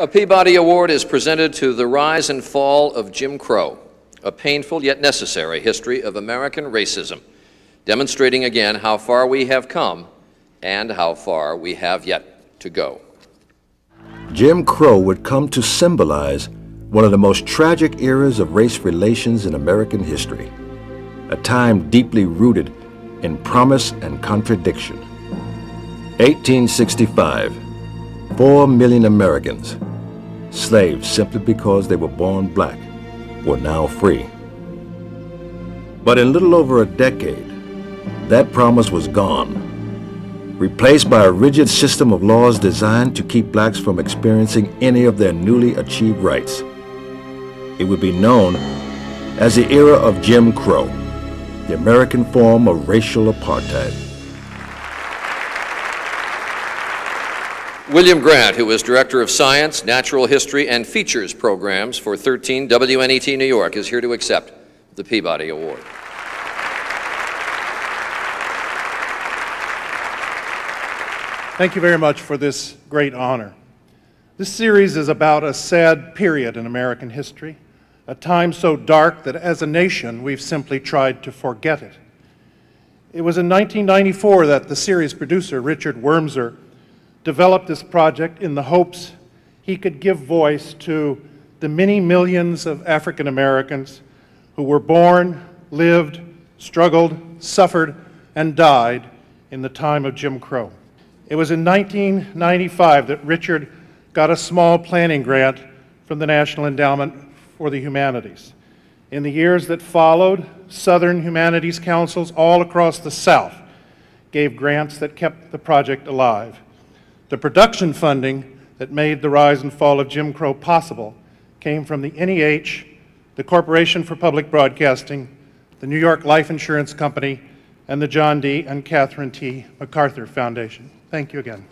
A Peabody Award is presented to the rise and fall of Jim Crow, a painful yet necessary history of American racism, demonstrating again how far we have come and how far we have yet to go. Jim Crow would come to symbolize one of the most tragic eras of race relations in American history, a time deeply rooted in promise and contradiction. 1865, four million Americans, slaves simply because they were born black, were now free. But in little over a decade, that promise was gone replaced by a rigid system of laws designed to keep blacks from experiencing any of their newly achieved rights. It would be known as the era of Jim Crow, the American form of racial apartheid. William Grant, who is Director of Science, Natural History, and Features Programs for 13 WNET New York, is here to accept the Peabody Award. Thank you very much for this great honor. This series is about a sad period in American history, a time so dark that as a nation we've simply tried to forget it. It was in 1994 that the series producer, Richard Wormser, developed this project in the hopes he could give voice to the many millions of African Americans who were born, lived, struggled, suffered, and died in the time of Jim Crow. It was in 1995 that Richard got a small planning grant from the National Endowment for the Humanities. In the years that followed, Southern Humanities Councils all across the South gave grants that kept the project alive. The production funding that made the rise and fall of Jim Crow possible came from the NEH, the Corporation for Public Broadcasting, the New York Life Insurance Company, and the John D. and Catherine T. MacArthur Foundation. Thank you again.